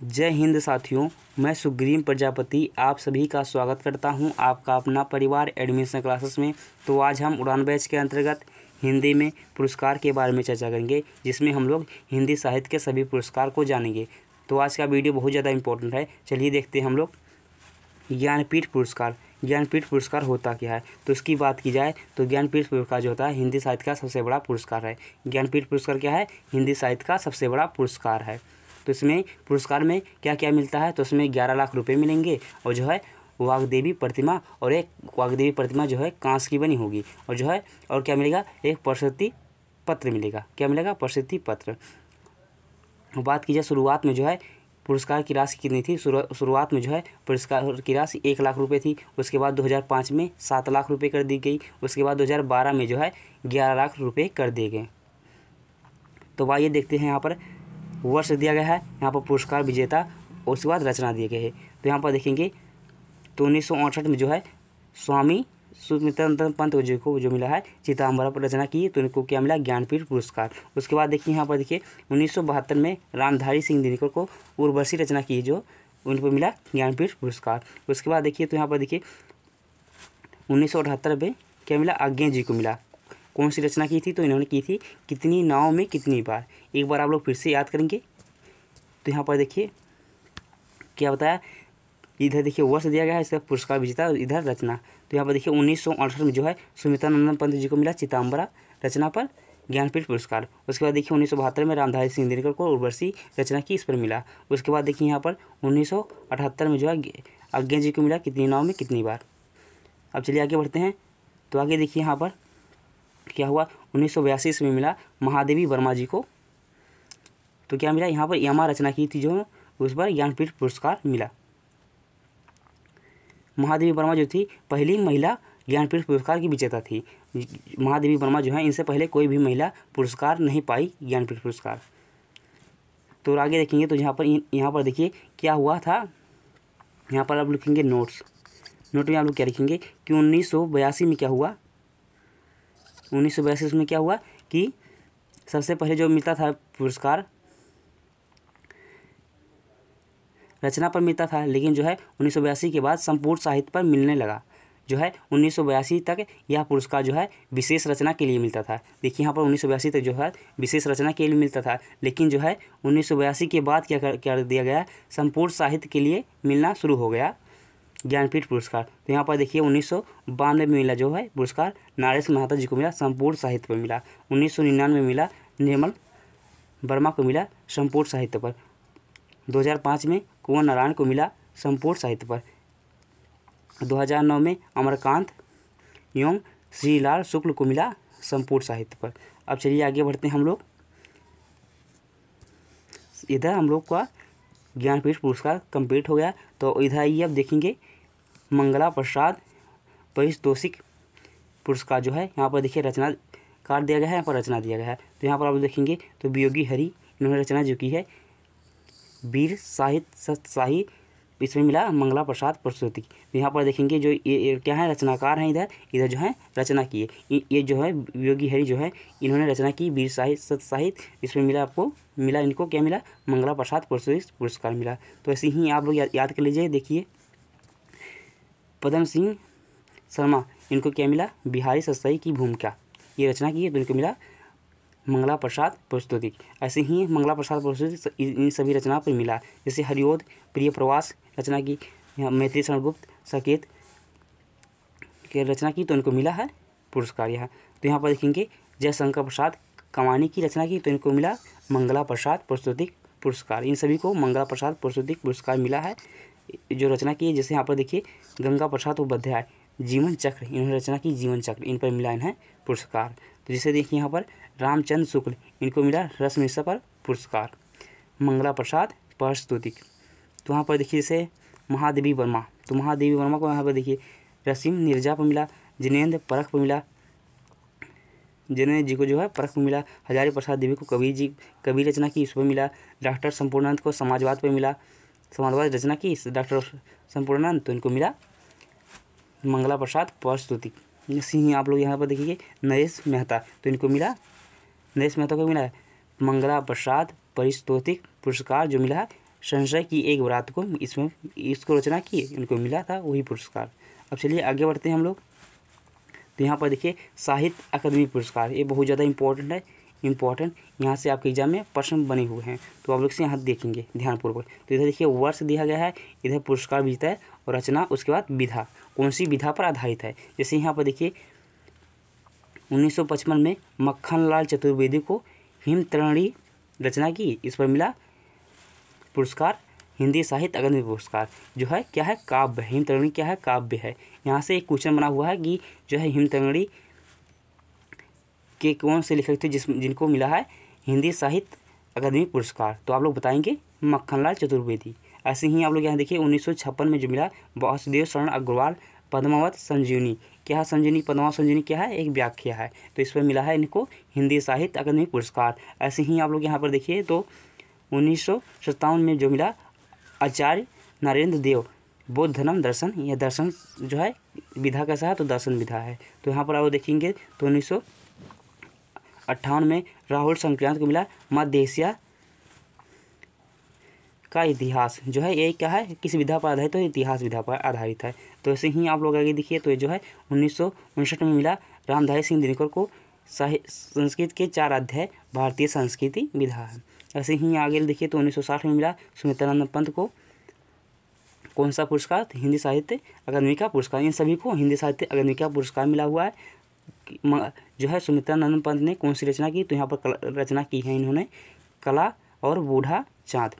जय हिंद साथियों, मैं सुग्रीम प्रजापति आप सभी का स्वागत करता हूँ आपका अपना परिवार एडमिशन क्लासेस में। तो आज हम उड़ान बैच के अंतर्गत हिंदी में पुरस्कार के बारे में चर्चा करेंगे, जिसमें हम लोग हिंदी साहित्य के सभी पुरस्कार को जानेंगे। तो आज का वीडियो बहुत ज़्यादा इंपॉर्टेंट है। चलिए देखते हैं हम लोग ज्ञानपीठ पुरस्कार। ज्ञानपीठ पुरस्कार होता क्या है? तो इसकी बात की जाए तो ज्ञानपीठ पुरस्कार जो होता है, हिंदी साहित्य का सबसे बड़ा पुरस्कार है। ज्ञानपीठ पुरस्कार क्या है? हिंदी साहित्य का सबसे बड़ा पुरस्कार है। तो इसमें पुरस्कार में क्या क्या मिलता है? तो उसमें ग्यारह लाख रुपये मिलेंगे और जो है वागदेवी प्रतिमा और एक वागदेवी प्रतिमा जो है कांस की बनी होगी। और जो है, और क्या मिलेगा? एक प्रसिद्धि पत्र मिलेगा। क्या मिलेगा? प्रसिद्धि पत्र। बात की जाए शुरुआत में जो है पुरस्कार की राशि कितनी थी? शुरुआत में जो है पुरस्कार की राशि एक लाख रुपए थी। उसके बाद 2005 में सात लाख रुपए कर दी गई। उसके बाद 2012 में जो है ग्यारह लाख रुपए कर दिए गए। तो आइए देखते हैं यहाँ पर वर्ष दिया गया है, यहाँ पर पुरस्कार, विजेता उसके बाद रचना दिए गए हैं। तो यहाँ पर देखेंगे तो उन्नीस सौ अड़सठ में जो है, स्वामी सुमित्रानंद पंत जी को जो मिला है चिताम्बरा पर रचना की तो उनको क्या मिला, ज्ञानपीठ पुरस्कार। उसके बाद देखिए, यहाँ पर देखिए, उन्नीस सौ बहत्तर में रामधारी सिंह दिनकर को उर्वशी रचना की, जो उनको मिला ज्ञानपीठ पुरस्कार। उसके बाद देखिए तो यहाँ पर देखिए, उन्नीस सौ अठहत्तर में क्या मिला आज्ञा जी को मिला। कौन सी रचना की थी तो इन्होंने की थी, कितनी नाव में कितनी बार। एक बार आप लोग फिर से याद करेंगे। तो यहाँ पर देखिए, क्या बताया? इधर देखिए, वर्ष दिया गया है इसका पुरस्कार विजेता इधर रचना। तो यहाँ पर देखिए, उन्नीस सौ अड़सठ में जो है, सुमित्रानंदन पंत जी को मिला चिताम्बरा रचना पर ज्ञानपीठ पुरस्कार। उसके बाद देखिए, उन्नीस सौ बहत्तर में रामधारी सिंह दिनकर को उर्वशी रचना की इस पर मिला। उसके बाद देखिए, यहाँ पर उन्नीस सौ अठहत्तर में जो है अज्ञा जी को मिला कितनी नाव में कितनी बार। अब चलिए आगे बढ़ते हैं। तो आगे देखिए, यहाँ पर क्या हुआ, उन्नीस सौ में मिला महादेवी वर्मा जी को। तो क्या मिला? यहाँ पर यमा रचना की थी जो, उस पर ज्ञानपीठ पुरस्कार मिला। महादेवी वर्मा जो थी, पहली महिला ज्ञानपीठ पुरस्कार की विजेता थी। महादेवी वर्मा जो है, इनसे पहले कोई भी महिला पुरस्कार नहीं पाई ज्ञानपीठ पुरस्कार। तो आगे देखेंगे तो यहाँ पर यहाँ पर देखिए, क्या हुआ था? यहाँ पर आप लिखेंगे नोट्स। नोट में आप लोग क्या लिखेंगे कि उन्नीस सौ बयासी में क्या हुआ? उन्नीस सौ में क्या हुआ कि सबसे पहले जो मिलता था पुरस्कार, रचना पर मिलता था, लेकिन जो है उन्नीस सौ बयासी के बाद संपूर्ण साहित्य पर मिलने लगा। जो है उन्नीस सौ बयासी तक यह पुरस्कार जो है विशेष रचना के लिए मिलता था। देखिए यहाँ पर उन्नीस सौ बयासी तक जो है विशेष रचना के लिए मिलता था, लेकिन जो है उन्नीस सौ बयासी के बाद क्या कर, क्या दिया गया, संपूर्ण साहित्य के लिए मिलना शुरू हो गया। ज्ञानपीठ पुरस्कार। तो यहाँ पर देखिए उन्नीस सौ बानवे में मिला जो है पुरस्कार, नारेश महाता जी को मिला, संपूर्ण साहित्य पर मिला। उन्नीस में मिला, निर्मल वर्मा को मिला, संपूर्ण साहित्य पर। 2005 में कुंवर नारायण को मिला, संपूर्ण साहित्य पर। 2009 में अमरकांत एवं श्रीलाल शुक्ल को मिला, संपूर्ण साहित्य पर। अब चलिए आगे बढ़ते हैं हम लोग। इधर हम लोग का ज्ञानपीठ पुरस्कार कंप्लीट हो गया। तो इधर आइए, अब देखेंगे मंगला प्रसाद परितोषिक पुरस्कार जो है यहाँ पर देखिए रचना कार्ड दिया गया है यहाँ पर रचना दिया गया है। तो यहाँ पर आप देखेंगे तो वियोगी हरि इन्होंने रचना जो की है वीर साहित्य सत्साही इसमें मिला मंगला प्रसाद प्रस्तुति तो यहाँ पर देखेंगे जो ये, ये क्या है रचनाकार हैं इधर इधर जो है रचना किए ये जो है योगी हरि जो है इन्होंने रचना की वीर साहित्य साहित्य इसमें मिला आपको मिला इनको क्या मिला मंगला प्रसाद प्रस्तुति पुरस्कार मिला। तो ऐसे ही आप लोग याद कर लीजिए देखिए। पदम सिंह शर्मा, इनको क्या मिला? बिहारी सत्साई की भूमिका। ये रचना की है तो इनको मिला मंगला प्रसाद प्रस्तुति। ऐसे ही मंगला प्रसाद प्रस्तुति इन सभी रचना पर मिला। जैसे हरिओद, प्रिय प्रवास रचना की मैत्री शरणगुप्त, सकेत के रचना की तो इनको मिला है पुरस्कार यहाँ। तो यहाँ पर देखेंगे जयशंकर प्रसाद कमानी की रचना की तो इनको मिला मंगला प्रसाद प्रस्तुति पुरस्कार। इन सभी को मंगला प्रसाद प्रस्तुति पुरस्कार मिला है। जो रचना की है, जैसे यहाँ पर देखिए, गंगा प्रसाद उपाध्याय, जीवन चक्र, इन्होंने रचना की जीवन चक्र, इन पर मिला इन्हें पुरस्कार। तो जैसे देखिए यहाँ पर, रामचंद्र शुक्ल, इनको मिला रसमिश्रा पर पुरस्कार। मंगला प्रसाद प्रस्तुति तो वहाँ पर देखिए जैसे, महादेवी वर्मा। तो महादेवी वर्मा को यहाँ पर देखिए, रसीम निर्जा पर मिला, जिनेन्द्र परख पर मिला, जिनेन्द्र जी को जो है, परख पर मिला, हजारी प्रसाद देवी को कबीर जी, कबीर रचना की इस पर मिला, डॉक्टर संपूर्णानंद को समाजवाद पर मिला समाजवाद रचना की। डॉक्टर संपूर्णानंद तो इनको मिला। मंगला प्रसाद प्रस्तुति सिंह आप लोग यहाँ पर देखिए, नरेश मेहता तो इनको मिला। नरेश मेहता को मिला मंगला प्रसाद परिस्तोतिक पुरस्कार जो मिला है संशय की एक बारात को। इसमें इसको रचना की इनको मिला था वही पुरस्कार। अब चलिए आगे बढ़ते हैं हम लोग। तो यहाँ पर देखिए, साहित्य अकादमी पुरस्कार। ये बहुत ज़्यादा इंपॉर्टेंट है। इंपॉर्टेंट यहाँ से आपके एग्ज़ाम में प्रश्न बने हुए हैं। तो आप लोग से यहाँ देखेंगे ध्यानपूर्वक। तो इधर देखिए, वर्ष दिया गया है, इधर पुरस्कार विजेता है और रचना, उसके बाद विधा। कौन सी विधा पर आधारित है? जैसे यहाँ पर देखिए 1955 में मक्खन लाल चतुर्वेदी को हिमतरणी रचना की। इस पर मिला पुरस्कार, हिंदी साहित्य अकादमी पुरस्कार। जो है, क्या है? काव्य। हिमतरणी क्या है? काव्य है। यहाँ से एक क्वेश्चन बना हुआ है कि जो है हिमतरणी के कौन से लेखक थे जिस, जिनको मिला है हिंदी साहित्य अकादमी पुरस्कार? तो आप लोग बताएँगे मक्खनलाल चतुर्वेदी। ऐसे ही आप लोग यहाँ देखिए उन्नीस सौ छप्पन में जो मिला वासुदेव शरण अग्रवाल, पद्मावत संजीवनी। क्या है संजीवनी, पद्मावत संजीवनी क्या है? एक व्याख्या है। तो इस पर मिला है इनको हिंदी साहित्य अकादमी पुरस्कार। ऐसे ही आप लोग यहाँ पर देखिए तो उन्नीस सौ सत्तावन में जो मिला आचार्य नरेंद्र देव, बौद्ध धर्म दर्शन, यह दर्शन जो है विधा कैसा है तो दर्शन विधा है। तो यहाँ पर आप देखेंगे तो उन्नीस अट्ठावन में राहुल संक्रांत को मिला मध्य एशिया का इतिहास। जो है, ये क्या है? किस विधा पर आधारित तो इतिहास विधा पर आधारित है। तो ऐसे ही आप लोग आगे देखिए तो ये जो है, उन्नीस सौ उनसठ में मिला रामधारी सिंह दिनकर को संस्कृत के चार अध्याय, भारतीय संस्कृति विधा है ऐसे ही आगे देखिए तो उन्नीस सौ साठ में मिला सुमित्रानंद पंत को कौन सा पुरस्कार? हिंदी साहित्य अकादमी का पुरस्कार। इन सभी को हिंदी साहित्य अकादमी का पुरस्कार मिला हुआ है। जो है सुमित्रानंद पंत ने कौन सी रचना की? तो यहाँ पर रचना की है इन्होंने, कला और बूढ़ा चाँद।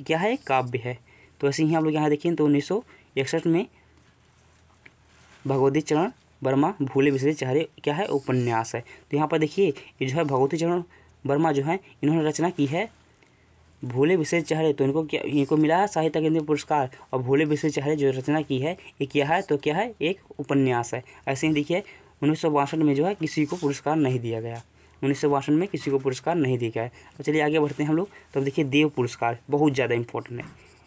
क्या है? काव्य है। तो ऐसे ही आप लोग यहाँ देखिए तो उन्नीस सौ इकसठ में भगवती चरण वर्मा भूले बिसरे चेहरे, क्या है? उपन्यास है। तो यहाँ पर देखिए, ये जो है भगवती चरण वर्मा जो है, इन्होंने रचना की है भूले विषय चेहरे। तो इनको क्या, इनको मिला है साहित्य अकादमी पुरस्कार और भूले विषय चेहरे जो रचना की है, ये क्या है? तो क्या है? एक उपन्यास है। ऐसे ही देखिए उन्नीस में जो है किसी को पुरस्कार नहीं दिया गया। उन्नीस में किसी को पुरस्कार नहीं दिया गया। तो चलिए आगे बढ़ते हैं हम लोग। तो देखिए देव पुरस्कार, बहुत ज़्यादा इंपॉर्टेंट है।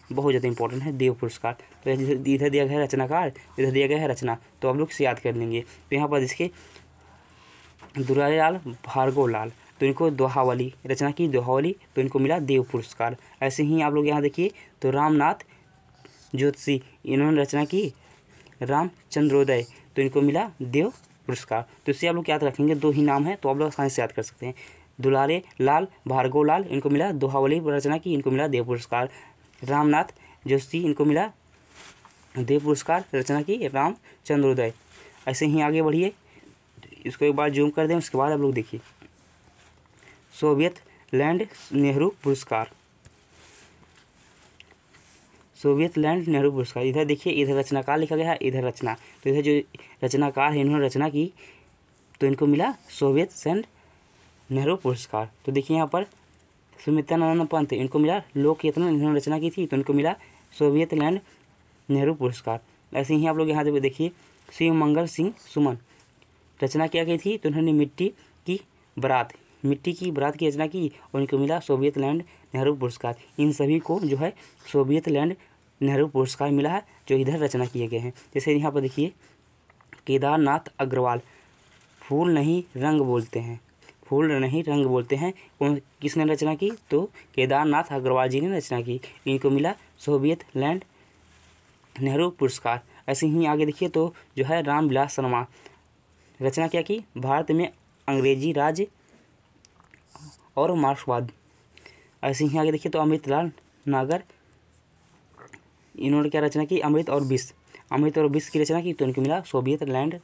बहुत ज़्यादा इंपॉर्टेंट है देव पुरस्कार। तो इधर दिया गया है रचनाकार, इधर दिया गया है रचना। तो आप लोग से याद कर लेंगे। तो यहाँ पर इसके दुरालाल भार्गव लाल तो इनको दोहावली, रचना की दोहावली तो इनको मिला देव पुरस्कार। ऐसे ही आप लोग यहाँ देखिए तो रामनाथ ज्योतिषी, इन्होंने रचना की रामचंद्रोदय। तो इनको मिला देव पुरस्कार तो इससे आप लोग याद रखेंगे, दो ही नाम है तो आप लोग आसानी से याद कर सकते हैं। दुलारे, लाल, भार्गव लाल, इनको मिला दोहावली रचना की, इनको मिला देव पुरस्कार। रामनाथ जोशी, इनको मिला देव पुरस्कार रचना की, राम चंद्रोदय। ऐसे ही आगे बढ़िए, इसको एक बार जूम कर दें, उसके बाद आप लोग देखिए। सोवियत लैंड नेहरू पुरस्कार। सोवियत लैंड नेहरू पुरस्कार। इधर देखिए, इधर रचनाकार लिखा गया है, इधर रचना। तो इधर जो रचनाकार है, इन्होंने रचना की तो इनको मिला सोवियत सैंड नेहरू पुरस्कार। तो देखिए यहाँ पर, सुमित्रानंद पंत, इनको मिला लोक यत्न, इन्होंने रचना की थी तो इनको मिला सोवियत लैंड नेहरू पुरस्कार। ऐसे ही आप लोग यहाँ देखिए, शिव मंगल सिंह सुमन, रचना क्या गई थी तो उन्होंने मिट्टी की बरात, मिट्टी की बरात की रचना की, और इनको मिला सोवियत लैंड नेहरू पुरस्कार। इन सभी को जो है सोवियत लैंड नेहरू पुरस्कार मिला है, जो इधर रचना किए गए हैं। जैसे यहाँ पर देखिए, केदारनाथ अग्रवाल, फूल नहीं रंग बोलते हैं। फूल नहीं रंग बोलते हैं। कौन किसने रचना की? तो केदारनाथ अग्रवाल जी ने रचना की। इनको मिला सोवियत लैंड नेहरू पुरस्कार। ऐसे ही आगे देखिए तो जो है रामविलास शर्मा। रचना क्या की? भारत में अंग्रेज़ी राज और मार्क्सवाद। ऐसे ही आगे देखिए तो अमृतलाल नागर, इन्होंने क्या रचना की? अमृत और विश्व अमृत और विश्व की रचना की तो इनको मिला सोवियत लैंड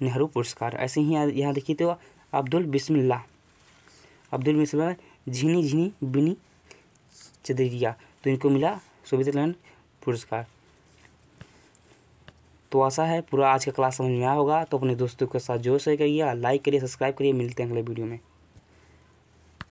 नेहरू पुरस्कार। ऐसे ही यहाँ देखिए तो अब्दुल बिस्मिल्ला अब्दुल बिस्मिल्ला झिनी झिनी बिनी चदरिया। तो इनको मिला सोवियत लैंड पुरस्कार। तो आशा है पूरा आज का क्लास समझ में आया होगा। तो अपने दोस्तों के साथ ज़ोर से करिए, लाइक करिए, सब्सक्राइब करिए। मिलते हैं अगले वीडियो में।